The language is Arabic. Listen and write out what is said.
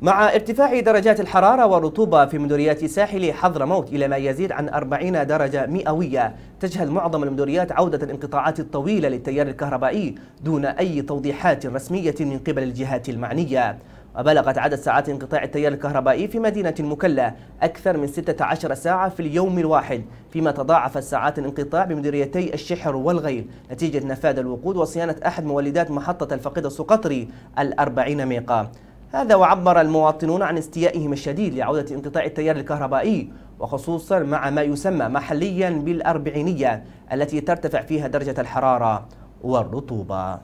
مع ارتفاع درجات الحرارة والرطوبة في مديريات ساحل حضرموت إلى ما يزيد عن 40 درجة مئوية تجهل معظم المديريات عودة الانقطاعات الطويلة للتيار الكهربائي دون أي توضيحات رسمية من قبل الجهات المعنية. وبلغت عدد ساعات انقطاع التيار الكهربائي في مدينة المكلا أكثر من 16 ساعة في اليوم الواحد فيما تضاعفت ساعات الانقطاع بمديريتي الشحر والغيل نتيجة نفاذ الوقود وصيانة أحد مولدات محطة الفقيد السقطري الأربعين ميقا. هذا وعبر المواطنون عن استيائهم الشديد لعودة انقطاع التيار الكهربائي وخصوصا مع ما يسمى محليا بالأربعينية التي ترتفع فيها درجة الحرارة والرطوبة.